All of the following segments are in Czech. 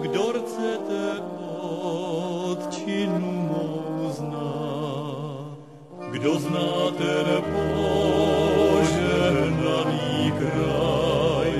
kdo chcete odčinu mou zná. Kdo zná ten požehnaný kraj,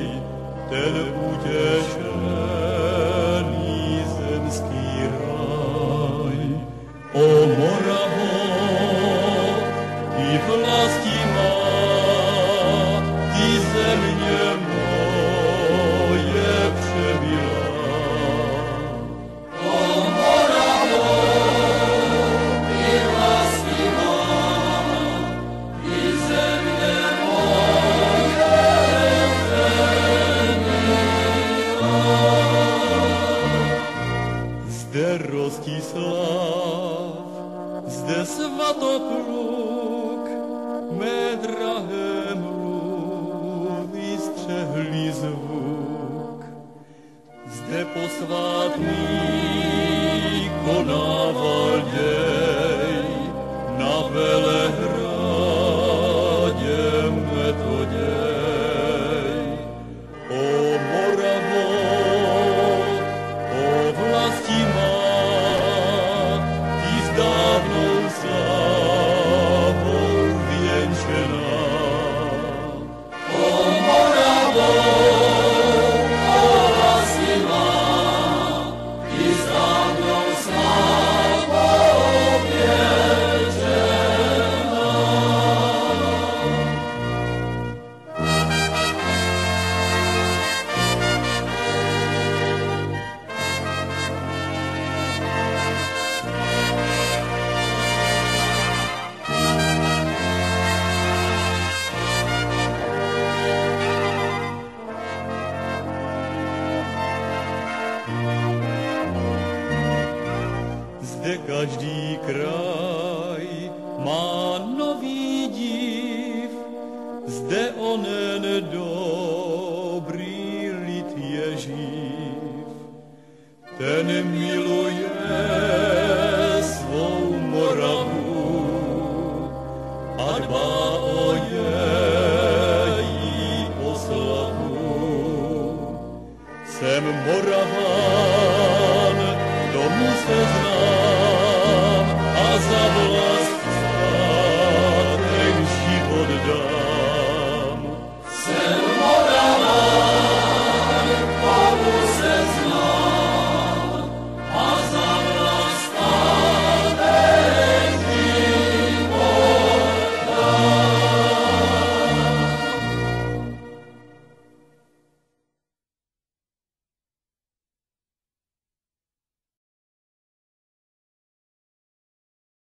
Svatopluk, mé drahé mluvy střehli zvuk. Zde posvátný konával děj, na Velehradě metoděj. kde každý kraj má nový div. Zde onen dobrý lid je živ. Ten miluje svou Moravu a dbá o její oslavu. Jsem Moravan, domů se znám.